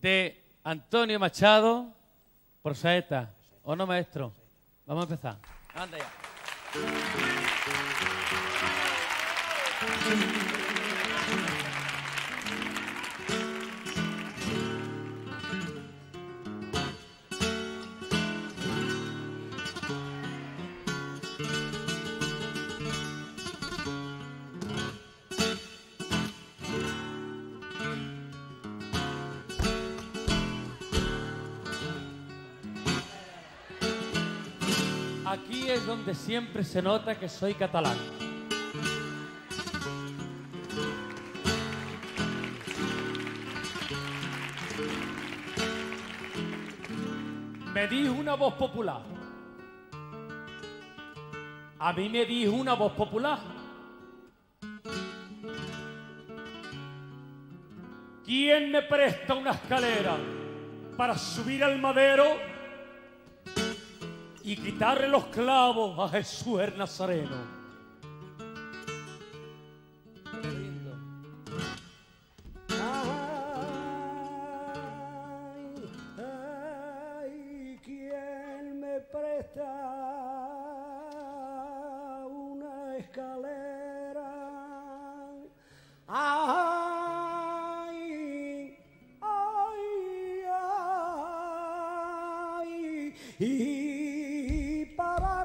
de Antonio Machado por Saeta. ¿O no, maestro? Vamos a empezar. Anda ya. Aquí es donde siempre se nota que soy catalán. Me dijo una voz popular. A mí me dijo una voz popular. ¿Quién me presta una escalera para subir al madero y quitarle los clavos a Jesús Nazareno? Ay,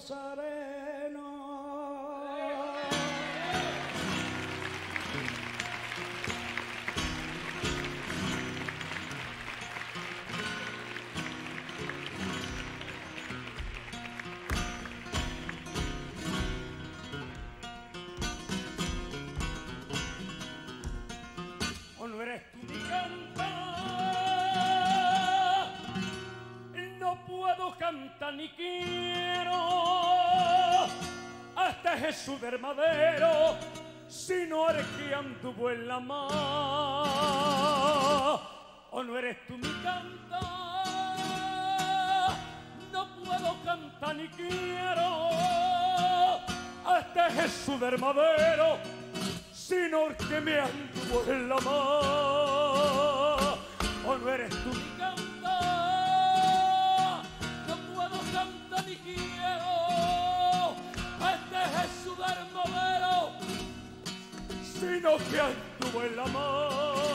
Nazareno. ¿O no eres tú Jesús del madero si no eres que anduvo en la mar. ¿O no eres tú mi canta? No puedo cantar ni quiero este Jesús del madero sino que me anduvo en la mar. O no eres tú mi sino que anduvo en la.